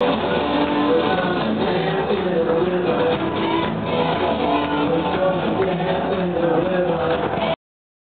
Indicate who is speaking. Speaker 1: you